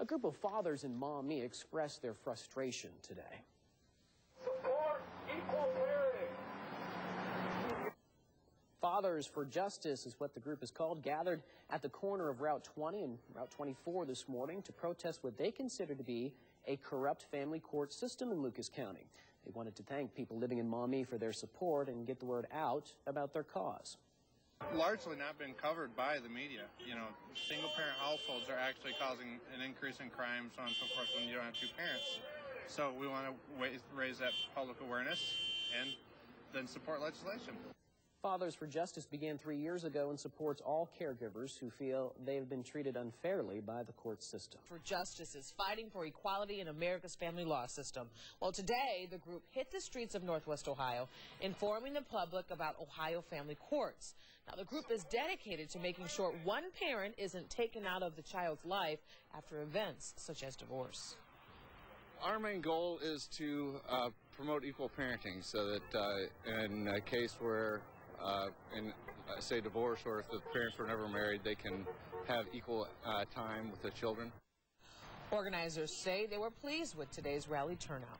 A group of fathers in Maumee expressed their frustration today. Support equal parenting. Fathers for Justice is what the group is called, gathered at the corner of Route 20 and Route 24 this morning to protest what they consider to be a corrupt family court system in Lucas County. They wanted to thank people living in Maumee for their support and get the word out about their cause. Largely not been covered by the media. You know, single parent households are actually causing an increase in crime, so on and so forth, when you don't have two parents. So we want to raise that public awareness and then support legislation. Fathers for Justice began three years ago and supports all caregivers who feel they've been treated unfairly by the court system. For Justice is fighting for equality in America's family law system. Well, today, the group hit the streets of Northwest Ohio, informing the public about Ohio family courts. Now, the group is dedicated to making sure one parent isn't taken out of the child's life after events such as divorce. Our main goal is to uh, promote equal parenting so that uh, in a case where uh, in, uh, say, divorce or if the parents were never married, they can have equal uh, time with the children. Organizers say they were pleased with today's rally turnout.